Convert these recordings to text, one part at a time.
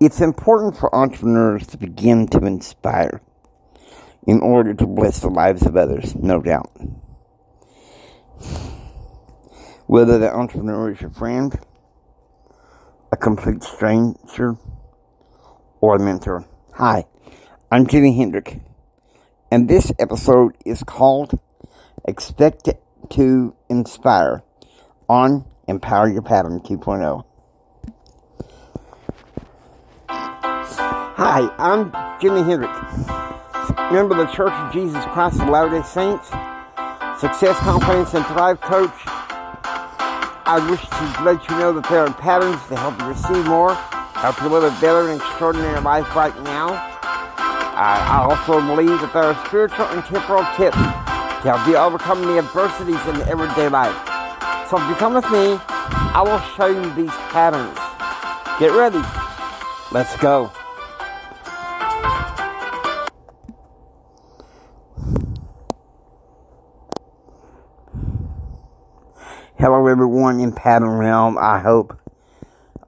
It's important for entrepreneurs to begin to inspire in order to bless the lives of others, no doubt. Whether the entrepreneur is your friend, a complete stranger, or a mentor. Hi, I'm Jimmy Hendrick, and this episode is called Expect to Inspire on Empower Your Pattern 2.0. Hi, I'm Jimmy Hendrick, member of the Church of Jesus Christ of Latter-day Saints, Success, Confidence, and Thrive Coach. I wish to let you know that there are patterns to help you receive more, help you live a better and extraordinary life right now. I also believe that there are spiritual and temporal tips to help you overcome the adversities in everyday life. So if you come with me, I will show you these patterns. Get ready. Let's go. Hello everyone in Pattern Realm. I hope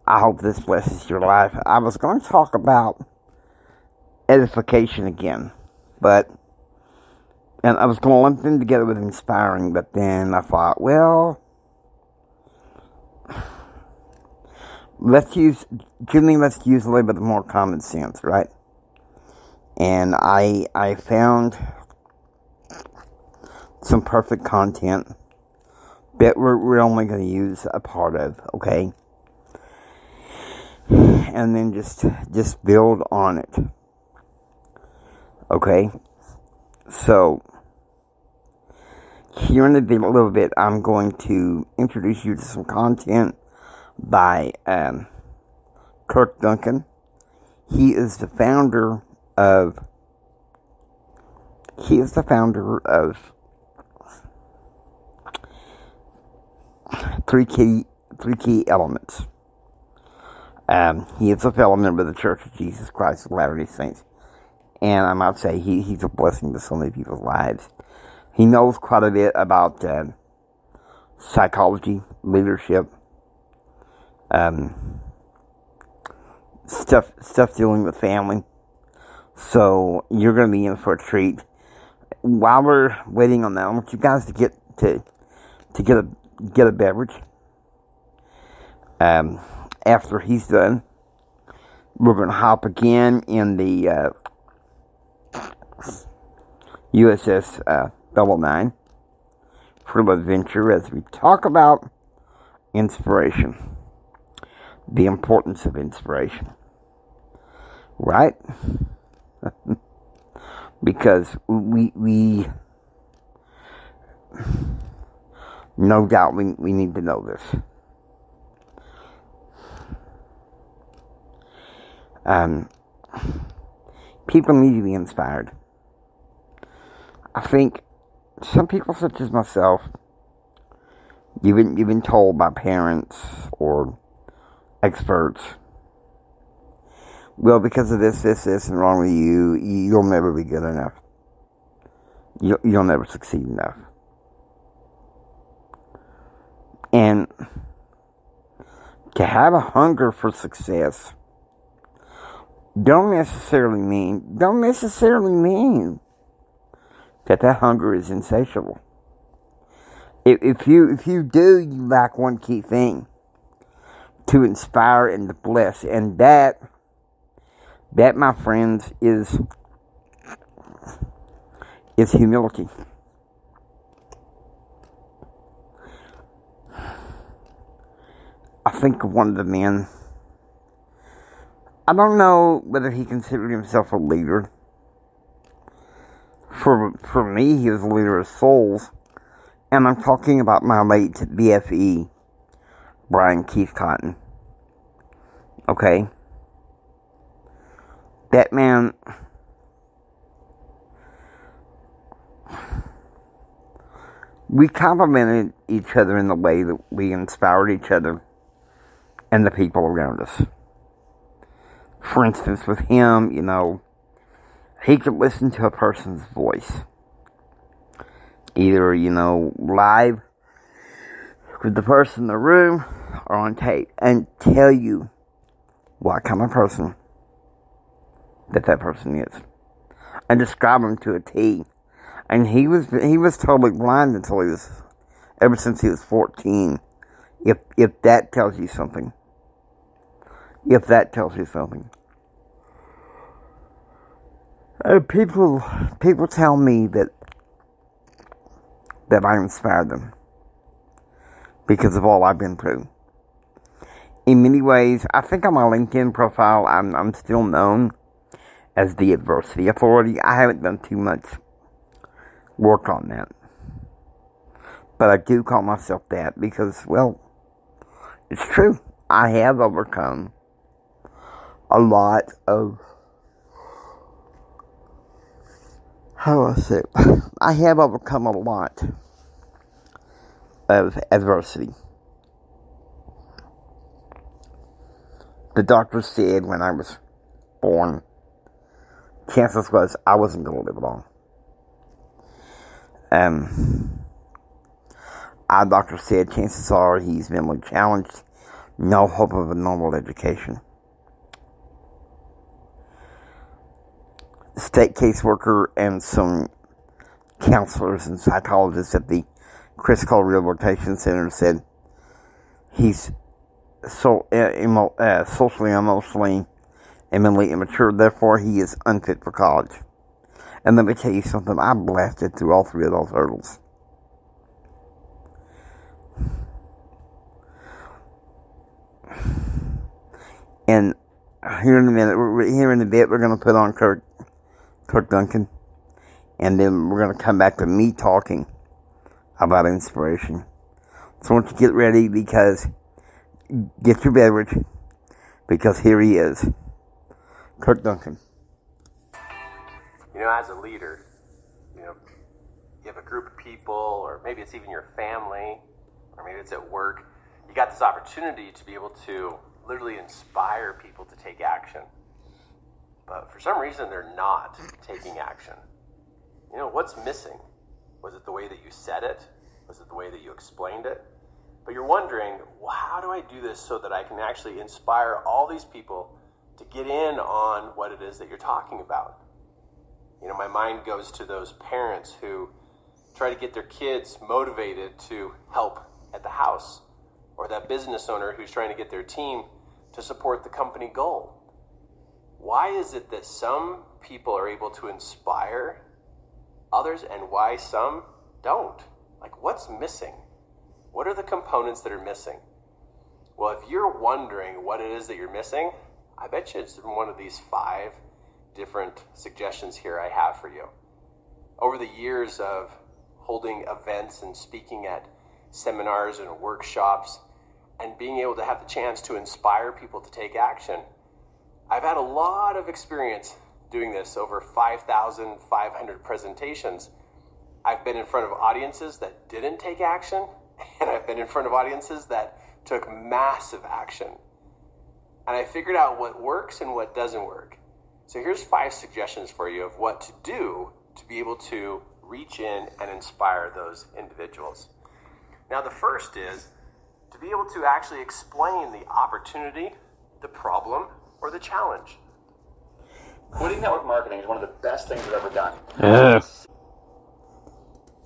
I hope this blesses your life. I was going to talk about edification again, but and I was going to lump them together with inspiring, but then I thought, well, let's use Jimmy. Let's use a little bit more common sense, right? And I I found some perfect content that we're, we're only going to use a part of, okay? And then just just build on it. Okay? So here in a little bit, I'm going to introduce you to some content by um, Kirk Duncan. He is the founder of. He is the founder of three key three key elements. Um, he is a fellow member of the Church of Jesus Christ of Latter-day Saints, and I might say he, he's a blessing to so many people's lives. He knows quite a bit about uh, psychology, leadership, um, stuff stuff dealing with family. So you're going to be in for a treat. While we're waiting on that, I want you guys to get to to get a get a beverage. Um, after he's done, we're going to hop again in the uh, USS uh, Double Nine for the adventure as we talk about inspiration, the importance of inspiration, right? because we we no doubt we, we need to know this. Um, people need to be inspired. I think some people, such as myself, you've been, you've been told by parents or experts, well, because of this, this, this, and wrong with you, you'll never be good enough. You'll, you'll never succeed enough. And to have a hunger for success don't necessarily mean don't necessarily mean that that hunger is insatiable. If, if you if you do, you lack one key thing to inspire and to bless, and that that, my friends, is is humility. I think one of the men. I don't know whether he considered himself a leader. For for me, he was a leader of souls, and I'm talking about my late BFE, Brian Keith Cotton. Okay, that man. We complimented each other in the way that we inspired each other and the people around us. For instance, with him, you know, he could listen to a person's voice. Either, you know, live with the person in the room or on tape and tell you what kind of person that that person is and describe him to a T. And he was he was totally blind until he was ever since he was 14. If if that tells you something. If that tells you something. Uh, people people tell me that that I inspired them because of all I've been through. In many ways, I think on my LinkedIn profile, I'm I'm still known as the adversity authority. I haven't done too much work on that. But I do call myself that because, well, it's true. I have overcome a lot of. How I say? I have overcome a lot of adversity. The doctor said when I was born chances was I wasn't going to live long. Um, our doctor said chances are he's mentally challenged, no hope of a normal education. State caseworker and some counselors and psychologists at the Critical Rehabilitation Center said he's so uh, uh, socially, emotionally, and mentally immature, therefore he is unfit for college. And let me tell you something, I blasted through all three of those hurdles. And here in a minute, here in a bit, we're going to put on Kirk, Kirk Duncan. And then we're going to come back to me talking about inspiration. So I want you to get ready because get your beverage because here he is. Kirk Duncan. You know, as a leader, you know, you have a group of people, or maybe it's even your family, or maybe it's at work. You got this opportunity to be able to literally inspire people to take action. But for some reason, they're not taking action. You know, what's missing? Was it the way that you said it? Was it the way that you explained it? But you're wondering, well, how do I do this so that I can actually inspire all these people to get in on what it is that you're talking about. You know, my mind goes to those parents who try to get their kids motivated to help at the house, or that business owner who's trying to get their team to support the company goal. Why is it that some people are able to inspire others and why some don't? Like, what's missing? What are the components that are missing? Well, if you're wondering what it is that you're missing, I bet you it's one of these five different suggestions here I have for you. Over the years of holding events and speaking at seminars and workshops and being able to have the chance to inspire people to take action, I've had a lot of experience doing this over 5,500 presentations. I've been in front of audiences that didn't take action, and I've been in front of audiences that took massive action and I figured out what works and what doesn't work. So here's five suggestions for you of what to do to be able to reach in and inspire those individuals. Now, the first is to be able to actually explain the opportunity, the problem, or the challenge. Quitting network marketing is one of the best things I've ever done. Yeah.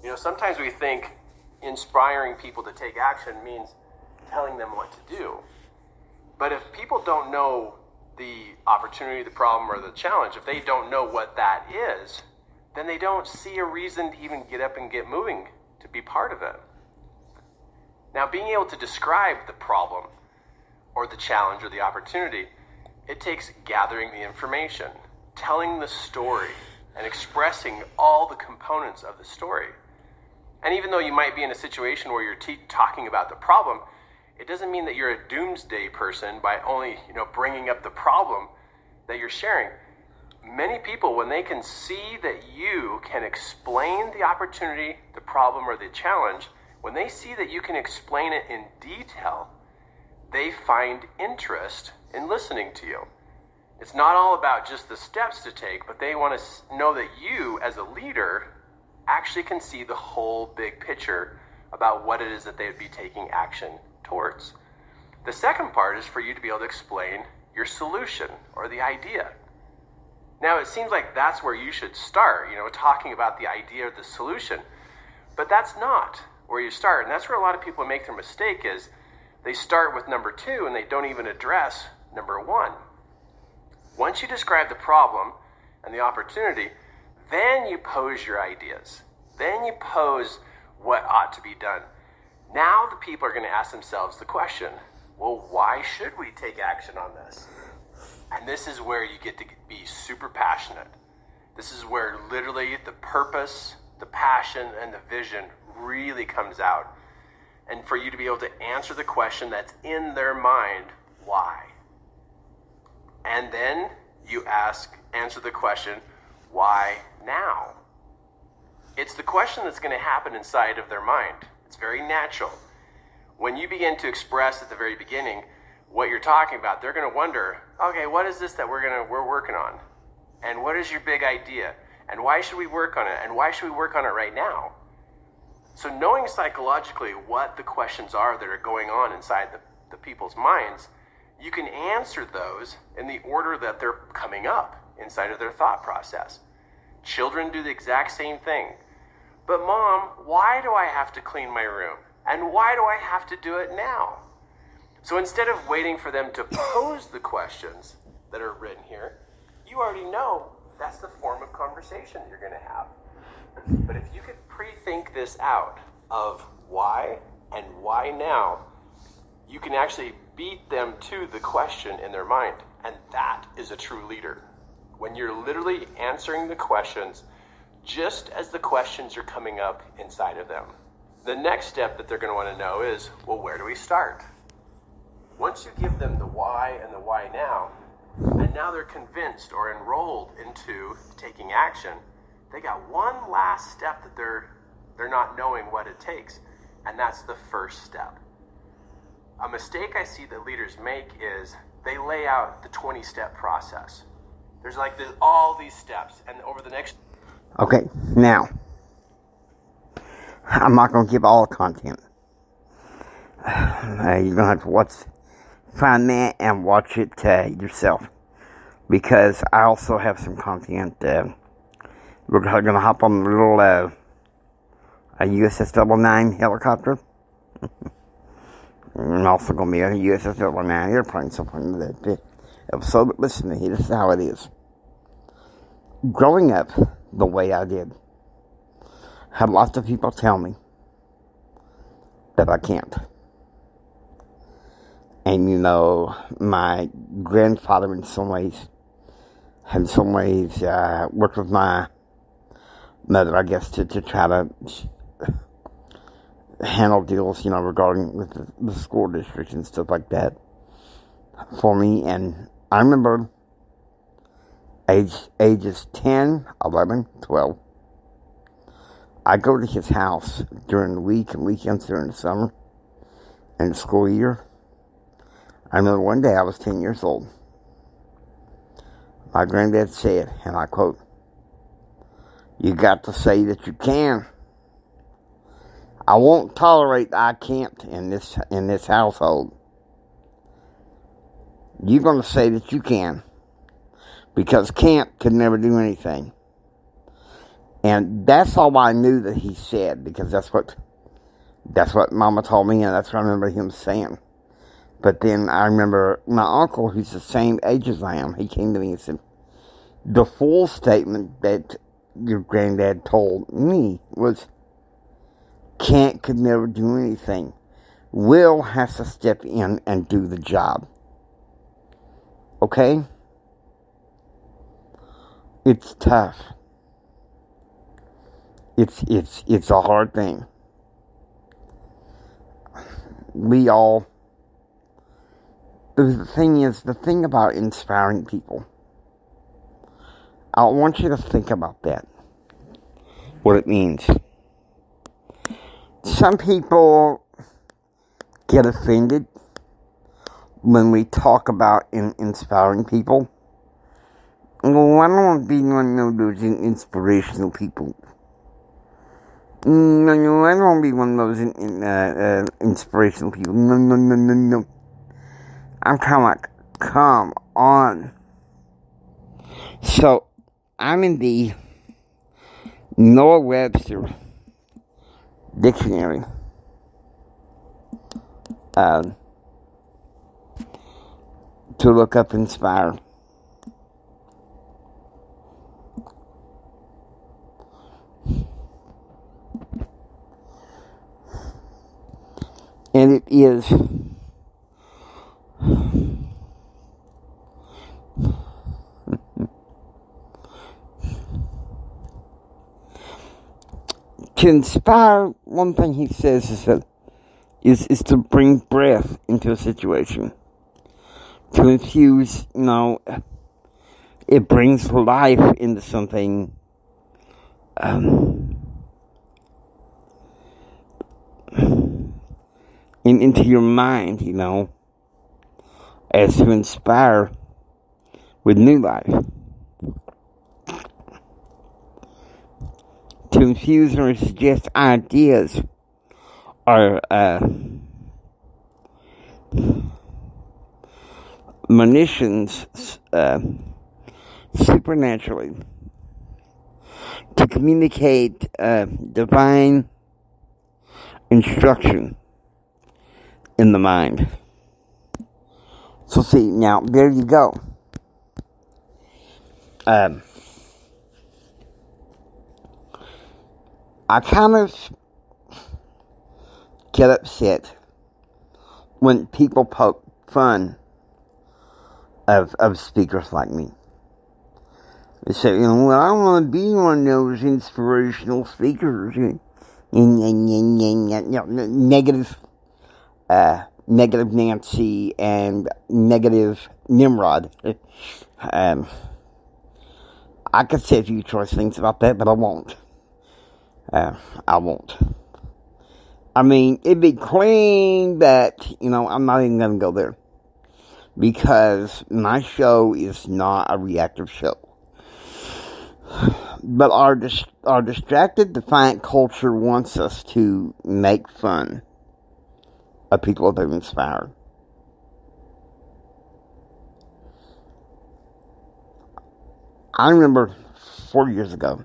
You know, sometimes we think inspiring people to take action means telling them what to do. But if people don't know the opportunity, the problem, or the challenge, if they don't know what that is, then they don't see a reason to even get up and get moving to be part of it. Now, being able to describe the problem or the challenge or the opportunity, it takes gathering the information, telling the story, and expressing all the components of the story. And even though you might be in a situation where you're talking about the problem, it doesn't mean that you're a doomsday person by only, you know, bringing up the problem that you're sharing. Many people, when they can see that you can explain the opportunity, the problem, or the challenge, when they see that you can explain it in detail, they find interest in listening to you. It's not all about just the steps to take, but they want to know that you, as a leader, actually can see the whole big picture about what it is that they would be taking action towards. The second part is for you to be able to explain your solution or the idea. Now, it seems like that's where you should start, you know, talking about the idea or the solution. But that's not where you start. And that's where a lot of people make their mistake is they start with number two and they don't even address number one. Once you describe the problem and the opportunity, then you pose your ideas. Then you pose what ought to be done. Now the people are going to ask themselves the question well, why should we take action on this? And this is where you get to be super passionate. This is where literally the purpose, the passion, and the vision really comes out. And for you to be able to answer the question that's in their mind, why? And then you ask, answer the question, why now? It's the question that's going to happen inside of their mind. It's very natural. When you begin to express at the very beginning what you're talking about, they're going to wonder, okay, what is this that we're going to we're working on? And what is your big idea? And why should we work on it? And why should we work on it right now? So knowing psychologically what the questions are that are going on inside the, the people's minds, you can answer those in the order that they're coming up inside of their thought process. Children do the exact same thing. But, mom, why do I have to clean my room? And why do I have to do it now? So instead of waiting for them to pose the questions that are written here, you already know that's the form of conversation you're going to have. But if you could pre think this out of why and why now, you can actually beat them to the question in their mind. And that is a true leader. When you're literally answering the questions just as the questions are coming up inside of them. The next step that they're going to want to know is well, where do we start? Once you give them the why and the why now, and now they're convinced or enrolled into taking action, they got one last step that they're they're not knowing what it takes, and that's the first step. A mistake I see that leaders make is they lay out the 20 step process. There's like all these steps, and over the next. Okay, now, I'm not going to give all the content. Uh, you're going to have to watch, find that and watch it uh, yourself. Because I also have some content. Uh, we're going to hop on a little uh, a USS Double Nine helicopter. and also going to be a USS Double Nine airplane sometime in that episode. But listen to me, this is how it is. Growing up the way I did, had lots of people tell me that I can't. And you know, my grandfather, in some ways, in some ways, uh, worked with my mother, I guess, to, to try to handle deals, you know, regarding with the, the school district and stuff like that for me. And I remember age ages 10, 11, 12. I go to his house during the week and weekends during the summer and the school year. I remember one day I was 10 years old. My granddad said, and I quote, You got to say that you can. I won't tolerate I can't in this in this household. You're going to say that you can. Because can't could never do anything. And that's all I knew that he said because that's what that's what Mama told me, and that's what I remember him saying. But then I remember my uncle, who's the same age as I am, he came to me and said, "The full statement that your granddad told me was, can't could never do anything. Will has to step in and do the job. Okay? It's tough. It's it's it's a hard thing. We all the thing is the thing about inspiring people. I want you to think about that. What it means. Some people get offended when we talk about in inspiring people. Well, I don't want to be one of those inspirational people. No, no, I don't want to be one of those in, uh, uh, inspirational people. No, no, no, no, no. I'm kind of like, come on. So, I'm in the Noah Webster dictionary. Um, to look up inspire. And it is to inspire, one thing he says is that is is to bring breath into a situation, to infuse, you know, it brings life into something. Um, in, into your mind, you know, as to inspire with new life. To suggest ideas or uh, monitions uh, supernaturally to communicate uh, divine instruction in the mind. So, see, now there you go. Um, I kind of get upset when people poke fun of of speakers like me. They say, you know, well, I want to be one of those inspirational speakers. Negative, uh, negative Nancy and negative Nimrod. um, I could say a few choice things about that, but I won't. Uh, I won't. I mean, it'd be clean that, you know, I'm not even going to go there. Because my show is not a reactive show. But our, dis- our distracted, defiant culture wants us to make fun of people they've inspired. I remember four years ago,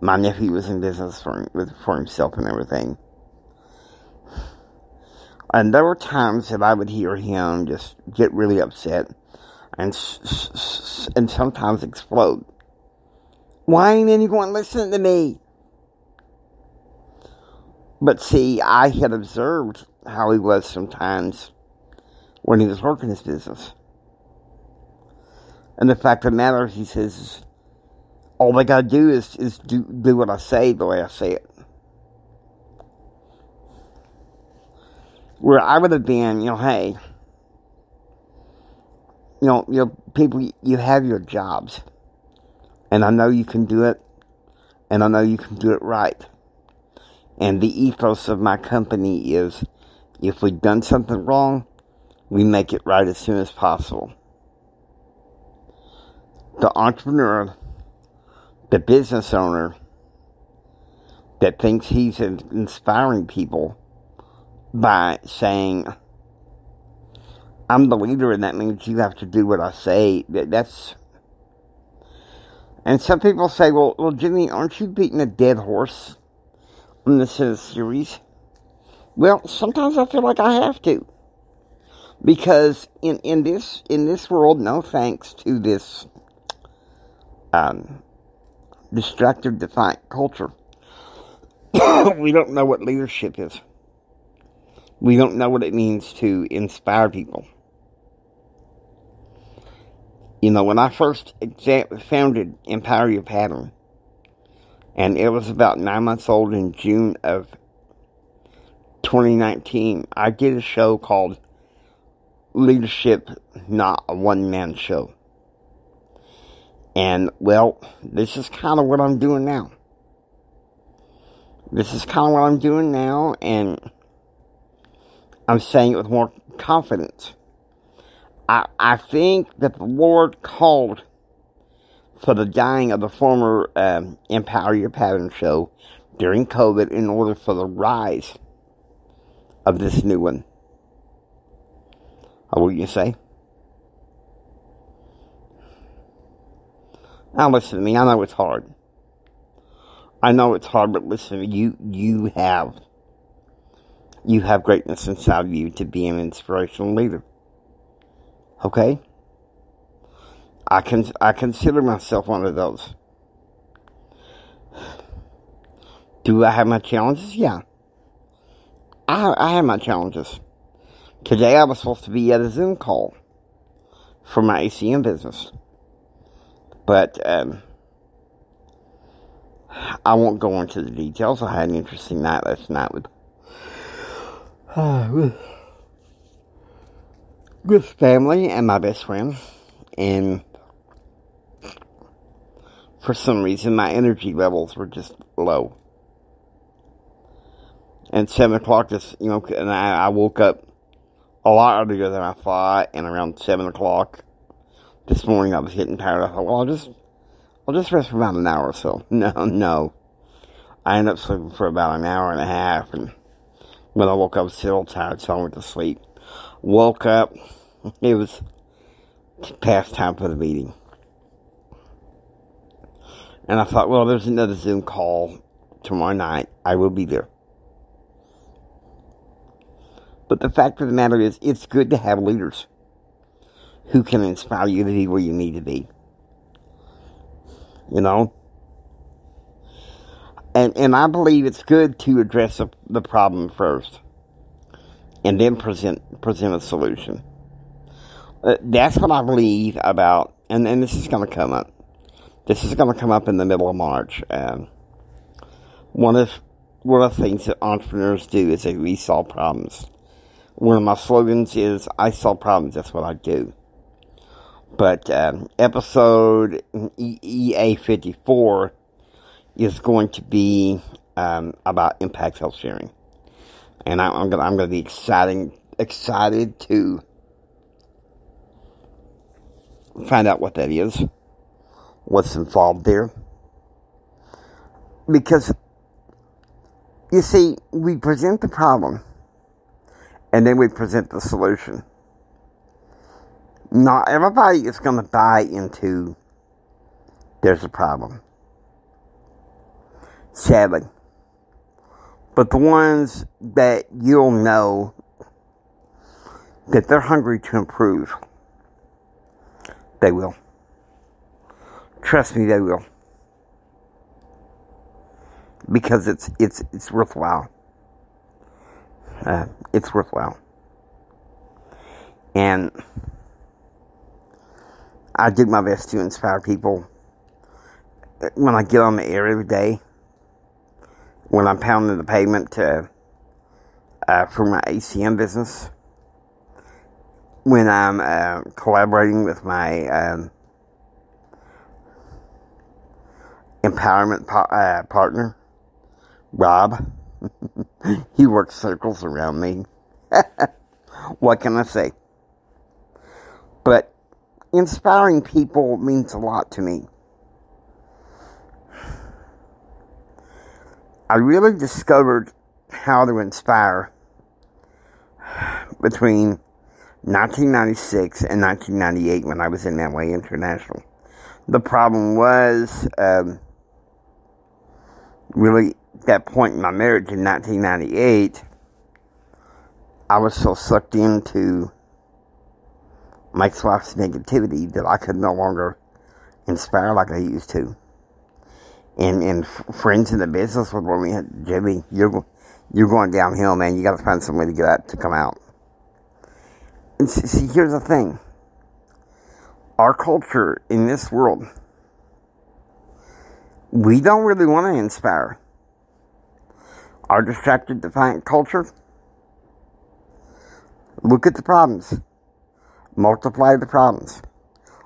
my nephew was in business for, for himself and everything. And there were times that I would hear him just get really upset and, and sometimes explode. Why ain't anyone listening to me? But see, I had observed how he was sometimes when he was working his business. And the fact of the matter he says, all they gotta do is, is do, do what I say the way I say it. Where I would have been, you know, hey, you know, you know, people, you have your jobs. And I know you can do it. And I know you can do it right. And the ethos of my company is if we've done something wrong, we make it right as soon as possible. The entrepreneur, the business owner that thinks he's inspiring people by saying, I'm the leader and that means you have to do what I say. That's. And some people say, well, well, Jimmy, aren't you beating a dead horse on this series? Well, sometimes I feel like I have to. Because in, in this in this world, no thanks to this um, destructive, defiant culture, we don't know what leadership is. We don't know what it means to inspire people. You know, when I first founded Empower Your Pattern, and it was about nine months old in June of 2019, I did a show called Leadership Not a One Man Show. And, well, this is kind of what I'm doing now. This is kind of what I'm doing now, and I'm saying it with more confidence. I, I think that the Lord called for the dying of the former um, Empower Your Pattern show during COVID in order for the rise of this new one. What will you say? Now listen to me, I know it's hard. I know it's hard, but listen you, you have, you have greatness inside of you to be an inspirational leader. Okay? I can, I consider myself one of those. Do I have my challenges? Yeah. I, I have my challenges. Today I was supposed to be at a Zoom call for my ACM business. But um, I won't go into the details. I had an interesting night last night with, uh, with, with family and my best friend. And for some reason, my energy levels were just low. And 7 o'clock, just, you know, and I, I woke up a lot earlier than I thought, and around 7 o'clock this morning I was getting tired. I thought, well, I'll just, I'll just rest for about an hour or so. No, no. I ended up sleeping for about an hour and a half, and when I woke up, I was still tired, so I went to sleep. Woke up, it was past time for the meeting. And I thought, well, there's another Zoom call tomorrow night. I will be there. But the fact of the matter is, it's good to have leaders who can inspire you to be where you need to be. You know? And, and I believe it's good to address the, problem first and then present, present a solution. Uh, that's what I believe about, and, and this is going to come up. This is going to come up in the middle of March. Um, one of one of the things that entrepreneurs do is they solve problems. One of my slogans is "I solve problems." That's what I do. But um, episode EA fifty four is going to be um, about impact health sharing, and I, am gonna I'm gonna be exciting excited to find out what that is, what's involved there, because you see we present the problem, and then we present the solution not everybody is going to buy into there's a problem. Sadly. But the ones that you'll know that they're hungry to improve, they will. Trust me, they will. Because it's it's it's worthwhile. Uh, it's worthwhile. And I do my best to inspire people when I get on the air every day. When I'm pounding the pavement to, uh, for my ACM business. When I'm uh, collaborating with my um, empowerment pa- uh, partner, Rob. he works circles around me. what can I say? But inspiring people means a lot to me. I really discovered how to inspire between 1996 and 1998 when I was in Amway International. The problem was um, really that point in my marriage in 1998. I was so sucked into Mike's wife's negativity that I could no longer inspire like I used to. And and friends in the business would warn me, Jimmy, you're you're going downhill, man. You got to find some way to get that to come out. And see, here's the thing: our culture in this world, we don't really want to inspire. Our distracted, defiant culture. Look at the problems. Multiply the problems.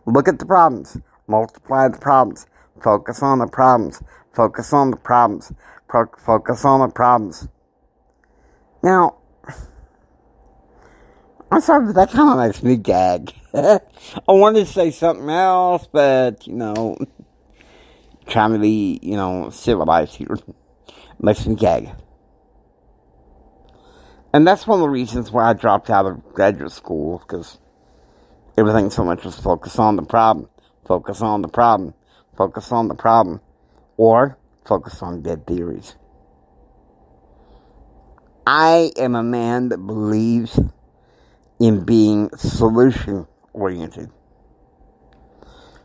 Look at the problems. Multiply the problems. Focus on the problems. Focus on the problems. Pro- focus on the problems. Now, I'm sorry, that kind of makes me gag. I wanted to say something else, but, you know, trying to be, you know, civilized here makes me gag. And that's one of the reasons why I dropped out of graduate school, because everything so much was focus on the problem, focus on the problem, focus on the problem, or focus on dead theories. I am a man that believes in being solution oriented.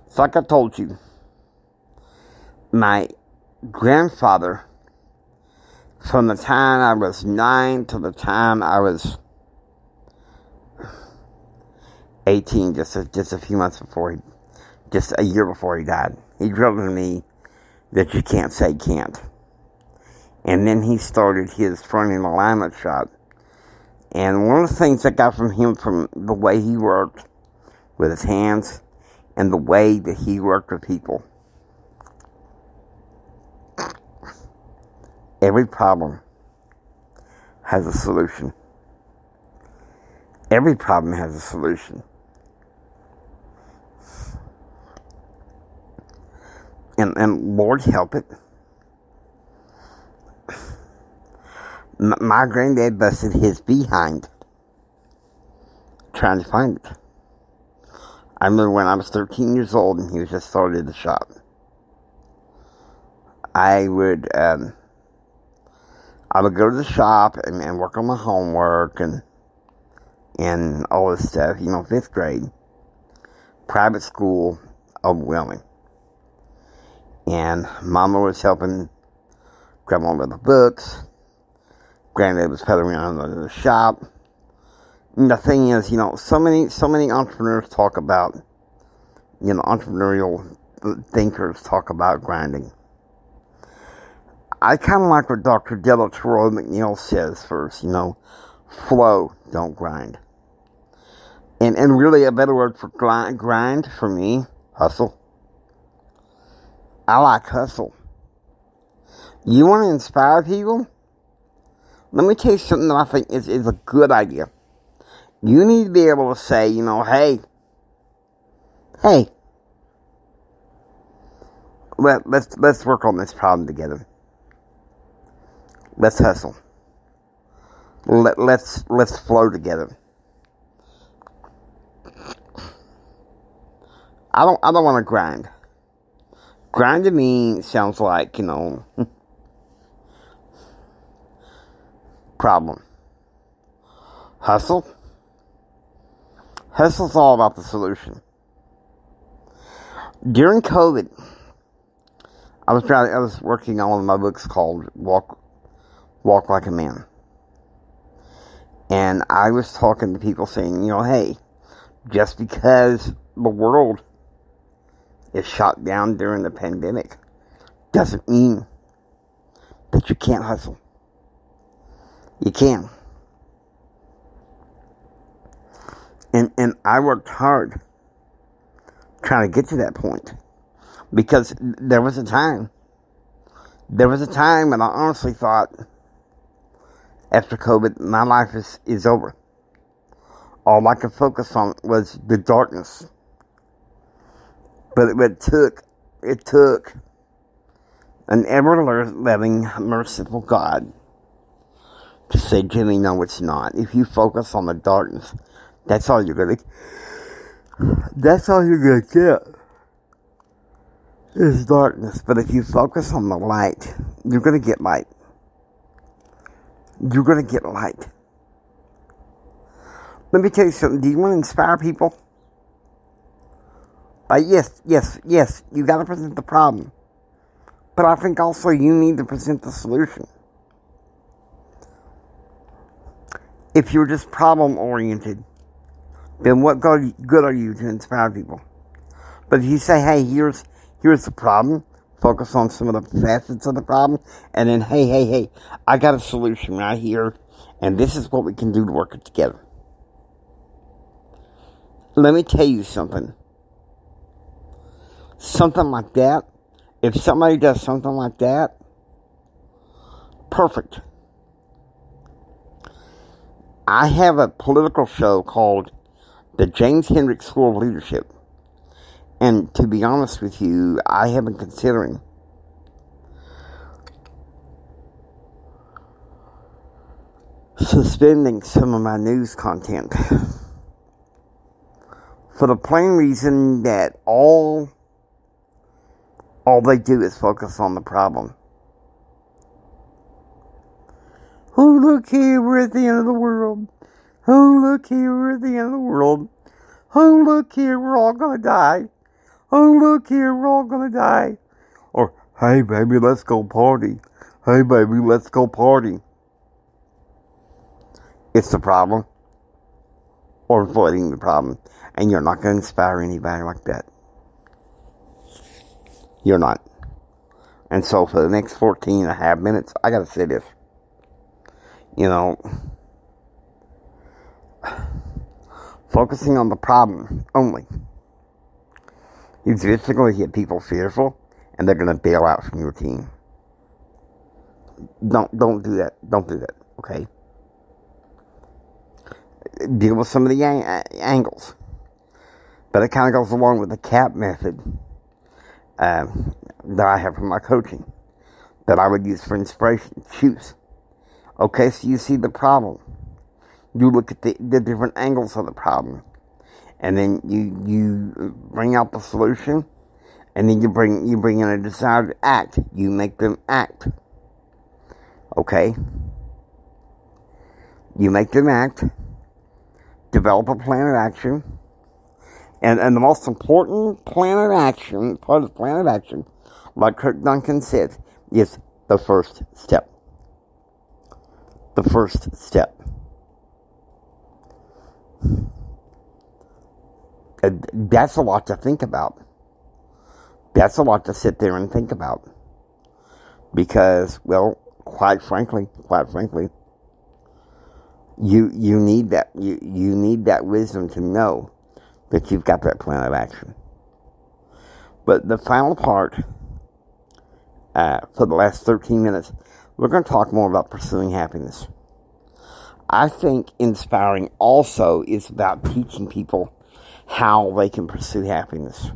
It's like I told you, my grandfather, from the time I was nine to the time I was 18, just a, just a few months before he, just a year before he died, he drilled into me that you can't say can't. And then he started his front end alignment shop. And one of the things I got from him from the way he worked with his hands and the way that he worked with people. Every problem has a solution. Every problem has a solution. And, and Lord help it. My granddad busted his behind trying to find it. I remember when I was 13 years old and he was just started the shop. I would, um, I would go to the shop and, and work on my homework and, and all this stuff, you know, fifth grade, private school, overwhelming. And mama was helping grandma with the books. Granddad was peddling around in the shop the thing is, you know, so many so many entrepreneurs talk about, you know, entrepreneurial thinkers talk about grinding. I kind of like what Dr. Delatroy McNeil says first, you know, flow, don't grind. And and really a better word for grind, grind for me, hustle. I like hustle. You want to inspire people? Let me tell you something that I think is, is a good idea. You need to be able to say, you know, hey, hey, let, let's let's work on this problem together. Let's hustle. Let, let's let's flow together. I don't I don't want to grind. Grind to me sounds like, you know, problem. Hustle Hustle's all about the solution. During COVID, I was trying. I was working on one of my books called "Walk, Walk Like a Man," and I was talking to people saying, you know, hey, just because the world is shut down during the pandemic doesn't mean that you can't hustle. You can. And, and I worked hard trying to get to that point because there was a time, there was a time when I honestly thought after COVID, my life is, is over. All I could focus on was the darkness. But it, took, it took an ever loving, merciful God to say, Jimmy, no, it's not. If you focus on the darkness, that's all you're gonna. That's all you're gonna get. Is darkness. But if you focus on the light, you're gonna get light. You're gonna get light. Let me tell you something. Do you want to inspire people? Uh, yes, yes, yes. You got to present the problem, but I think also you need to present the solution. If you're just problem oriented then what good are you to inspire people? But if you say, hey, here's here's the problem, focus on some of the facets of the problem, and then, hey, hey, hey, I got a solution right here, and this is what we can do to work it together. Let me tell you something. Something like that, if somebody does something like that, perfect. I have a political show called the James Hendricks School of Leadership. And to be honest with you, I have been considering suspending some of my news content for the plain reason that all all they do is focus on the problem. Oh, look here, we're at the end of the world. Oh, look here, we're at the end of the world. Oh, look here, we're all gonna die. Oh, look here, we're all gonna die. Or, hey, baby, let's go party. Hey, baby, let's go party. It's the problem. Or avoiding the problem. And you're not gonna inspire anybody like that. You're not. And so for the next 14 and a half minutes, I gotta say this. You know, focusing on the problem only. It's just going to get people fearful and they're going to bail out from your team. Don't, don't do that. Don't do that. Okay? Deal with some of the ang- angles. But it kind of goes along with the CAP method uh, that I have from my coaching that I would use for inspiration. Choose. Okay, so you see the problem. You look at the, the different angles of the problem. And then you, you bring out the solution. And then you bring, you bring in a desired act. You make them act. Okay? You make them act. Develop a plan of action. And, and the most important plan of action, part of the plan of action, like Kirk Duncan said, is the first step the first step. That's a lot to think about. That's a lot to sit there and think about. Because, well, quite frankly, quite frankly, you you need that you you need that wisdom to know that you've got that plan of action. But the final part uh, for the last 13 minutes we're going to talk more about pursuing happiness. I think inspiring also is about teaching people how they can pursue happiness.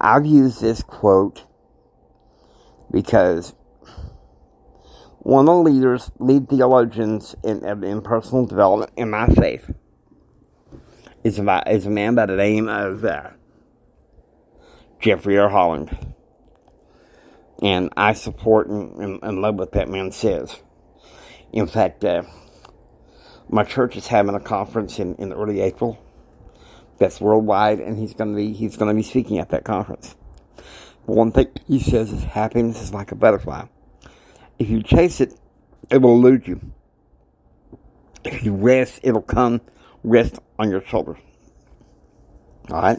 I've used this quote because one of the leaders, lead theologians in, in personal development in my faith, is, about, is a man by the name of uh, Jeffrey R. Holland and I support and, and, and love what that man says. In fact, uh, my church is having a conference in, in early April that's worldwide, and he's going to be he's to be speaking at that conference. But one thing he says is happiness is like a butterfly. If you chase it, it will elude you. If you rest, it'll come rest on your shoulders. All right.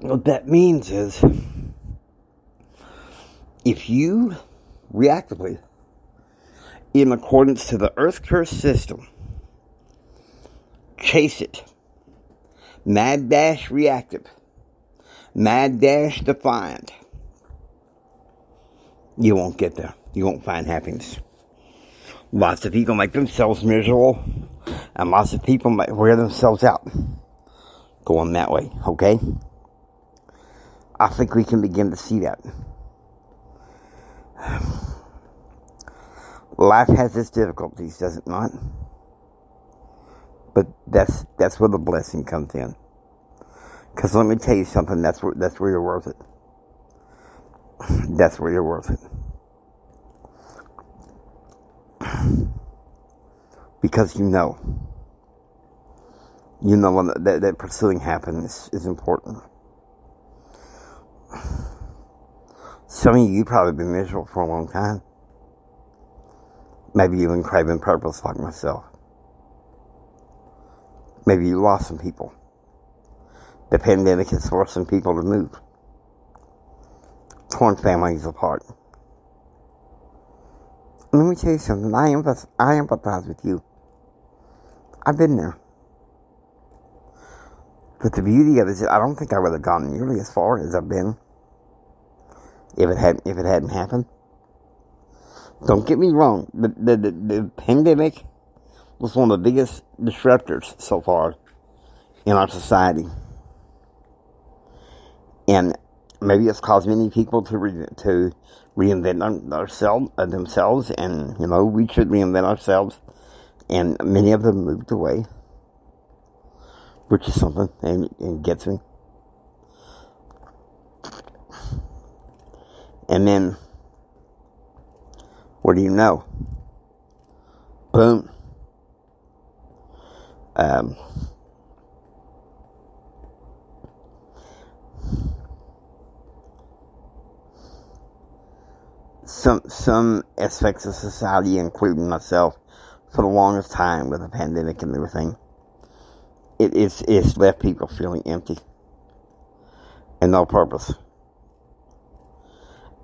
What that means is if you reactively, in accordance to the earth curse system, chase it, mad dash reactive, mad dash defiant, you won't get there. You won't find happiness. Lots of people make themselves miserable, and lots of people might wear themselves out going that way, okay? I think we can begin to see that. Life has its difficulties, does it not? But that's that's where the blessing comes in. Because let me tell you something. That's where that's where you're worth it. That's where you're worth it. Because you know, you know that, that pursuing happiness is important. Some of you probably been miserable for a long time. Maybe even craving purpose like myself. Maybe you lost some people. The pandemic has forced some people to move. Torn families apart. Let me tell you something. I empathize, I empathize with you. I've been there. But the beauty of it is, I don't think I would have gone nearly as far as I've been if it hadn't if it hadn't happened. Don't get me wrong, the, the, the, the pandemic was one of the biggest disruptors so far in our society. And maybe it's caused many people to re- to reinvent uh, themselves, and you know we should reinvent ourselves. And many of them moved away. which is something, and, and gets me. And then, what do you know? Boom. Um, some some aspects of society, including myself, for the longest time with the pandemic and everything, it is it's left people feeling empty and no purpose.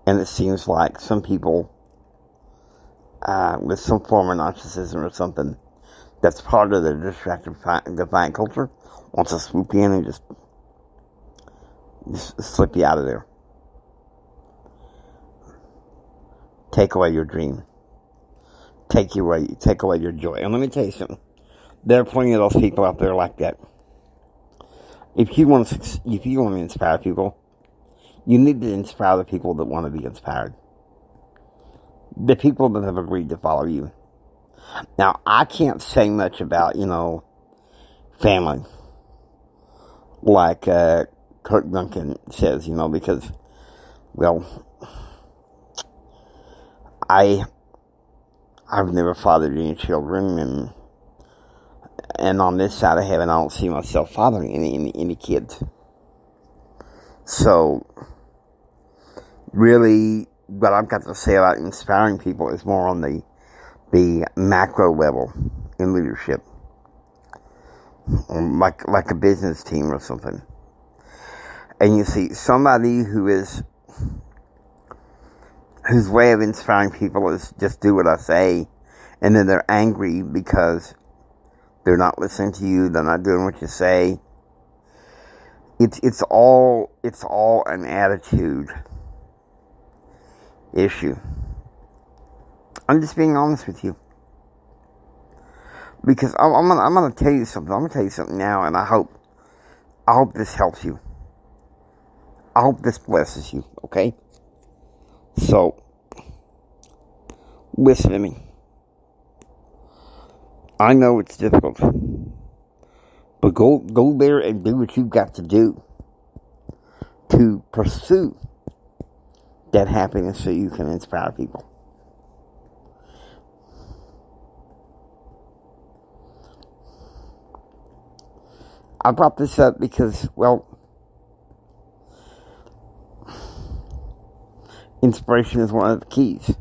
And it seems like some people uh, with some form of narcissism or something that's part of the distracted defiant culture wants to swoop in and just, just slip you out of there. take away your dream. Take you away, take away your joy. And let me tell you something. There are plenty of those people out there like that. If you want to, if you want to inspire people, you need to inspire the people that want to be inspired. The people that have agreed to follow you. Now, I can't say much about, you know, family. Like, uh, Kirk Duncan says, you know, because, well, I I've never fathered any children, and and on this side of heaven, I don't see myself fathering any any, any kids. So, really, what I've got to say about inspiring people is more on the the macro level in leadership, like like a business team or something. And you see somebody who is whose way of inspiring people is just do what I say, and then they're angry because they're not listening to you, they're not doing what you say. It's it's all it's all an attitude issue. I'm just being honest with you. Because I'm, I'm, gonna I'm gonna tell you something. I'm gonna tell you something now, and I hope I hope this helps you. I hope this blesses you. Okay. So, listen to me. I know it's difficult, but go go there and do what you've got to do to pursue that happiness so you can inspire people. I brought this up because, well, inspiration is one of the keys.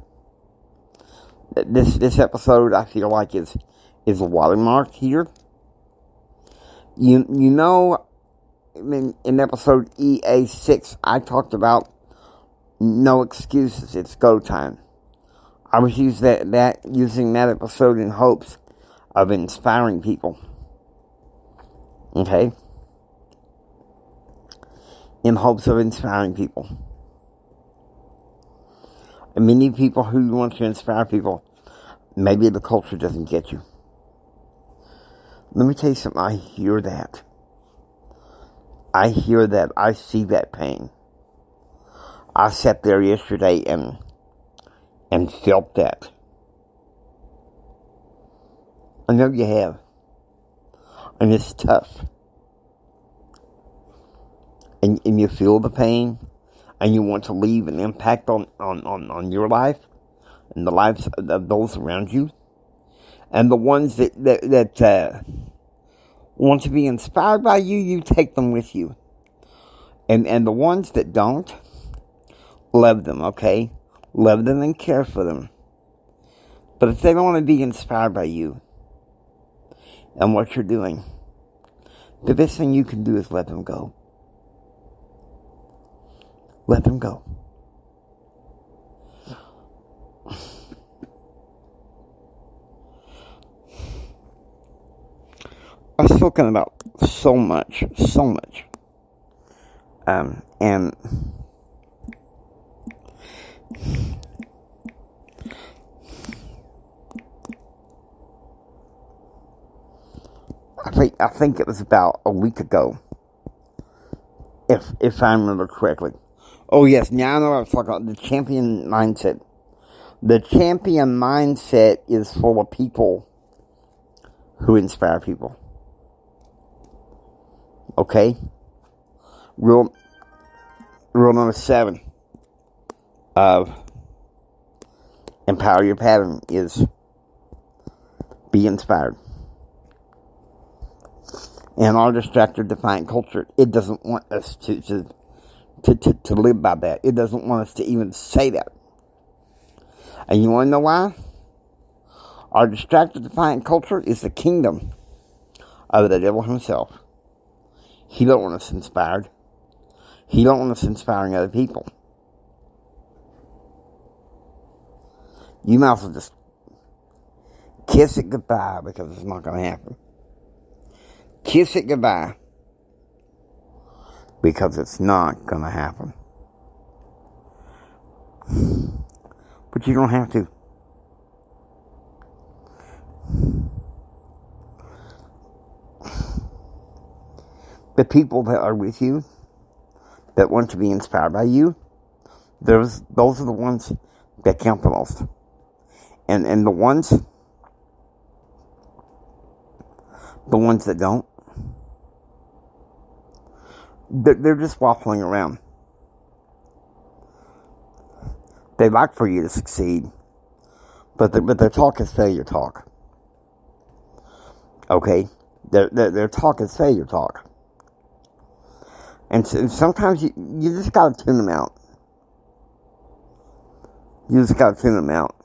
This this episode I feel like is is a watermark here. You you know in, in episode EA six I talked about no excuses, it's go time. I was using that, that using that episode in hopes of inspiring people. Okay? In hopes of inspiring people. And many people who you want to inspire people, maybe the culture doesn't get you. Let me tell you something. I hear that. I hear that. I see that pain. I sat there yesterday and and felt that. I know you have. And it's tough. And, and you feel the pain and you want to leave an impact on, on, on, on your life and the lives of those around you. And the ones that, that, that uh, want to be inspired by you, you take them with you. And, and the ones that don't, love them, okay? Love them and care for them. But if they don't want to be inspired by you and what you're doing, the best thing you can do is let them go. Let them go. I was talking about so much, so much. Um, and I think I think it was about a week ago, if if I remember correctly. Oh yes, now I know what I'm talking about. The champion mindset. The champion mindset is full of people who inspire people. Okay? Rule, rule number seven of empower your pattern is be inspired. In our distracted, defiant culture, it doesn't want us to, to, to, to, to live by that. It doesn't want us to even say that. And you want to know why? Our distracted, defiant culture is the kingdom of the devil himself. He don't want us inspired. He don't want us inspiring other people. You might as well just kiss it goodbye because it's not going to happen. Kiss it goodbye because it's not going to happen. But you don't have to. The people that are with you, that want to be inspired by you, those those are the ones that count the most. And and the ones the ones that don't they're, just waffling around. They'd like for you to succeed, but the, but their talk is failure talk. Okay, their their, their talk is failure talk. And so, sometimes you, you just gotta tune them out. You just gotta tune them out.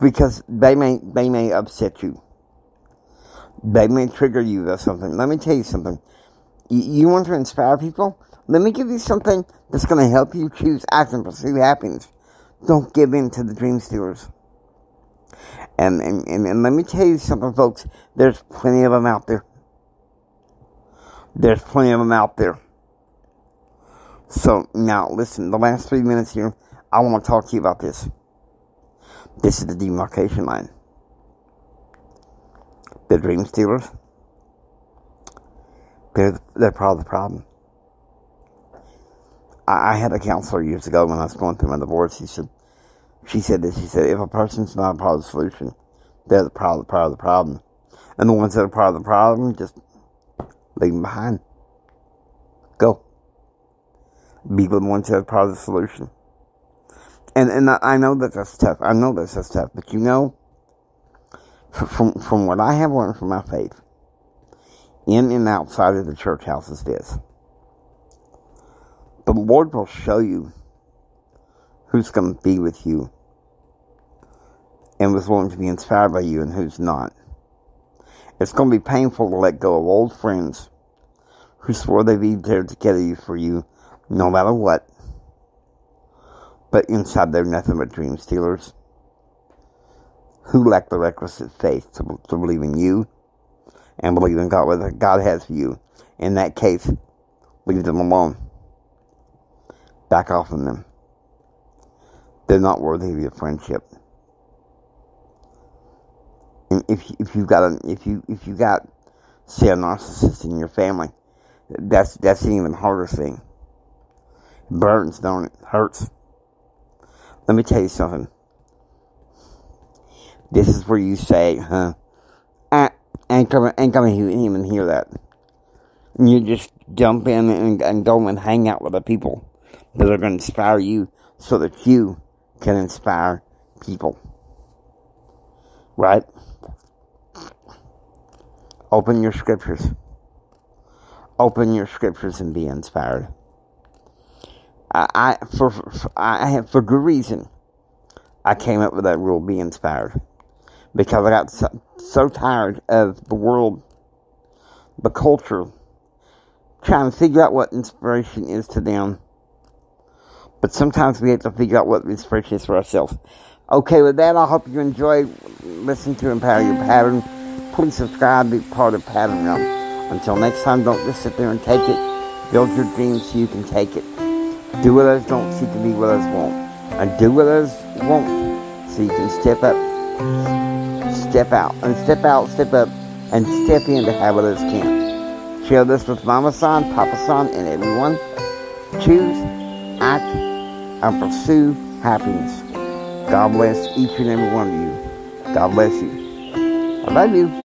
Because they may, they may upset you. They may trigger you or something. Let me tell you something. You, want to inspire people? Let me give you something that's gonna help you choose, action, pursue happiness. Don't give in to the dream stealers. And, and, and, and let me tell you something, folks. There's plenty of them out there. There's plenty of them out there. So now, listen, the last three minutes here, I want to talk to you about this. This is the demarcation line. The dream stealers, they're, they're part of the problem. I, I had a counselor years ago when I was going through my divorce. She said, she said this. She said, if a person's not a part of the solution, they're the part of the part of the problem, and the ones that are part of the problem just leave them behind. Go. Be the ones that are part of the solution. And and I know that that's tough. I know that that's tough. But you know, from from what I have learned from my faith, in and outside of the church house is this: the Lord will show you who's going to be with you and was willing to be inspired by you and who's not. It's going to be painful to let go of old friends who swore they'd be there together you for you no matter what. But inside they're nothing but dream stealers who lack the requisite faith to, to believe in you and believe in God, what God has for you. In that case, leave them alone. Back off from them. They're not worthy of your friendship. And if if you got a, if you if you got say a narcissist in your family, that's that's an even harder thing. It burns, don't it? Hurts. Let me tell you something. This is where you say, huh? Coming, ain't coming to even hear that. And you just jump in and, and go and hang out with the people that are going to inspire you so that you can inspire people. Right? Open your scriptures. Open your scriptures and be inspired. I, I for, for I have for good reason. I came up with that rule: be inspired, because I got so, so tired of the world, the culture, trying to figure out what inspiration is to them. But sometimes we have to figure out what inspiration is for ourselves. Okay, with that, I hope you enjoy listening to Empower Your Pattern. Please subscribe, be part of Pattern Realm. Until next time, don't just sit there and take it. Build your dreams so you can take it. Do what others don't, seek to be what others won't. And do what others won't, so you can step up, step out, and step out, step up, and step in to have what others can. Share this with Mama San, Papa San, and everyone. Choose, act, and pursue happiness. God bless each and every one of you. God bless you. I love you.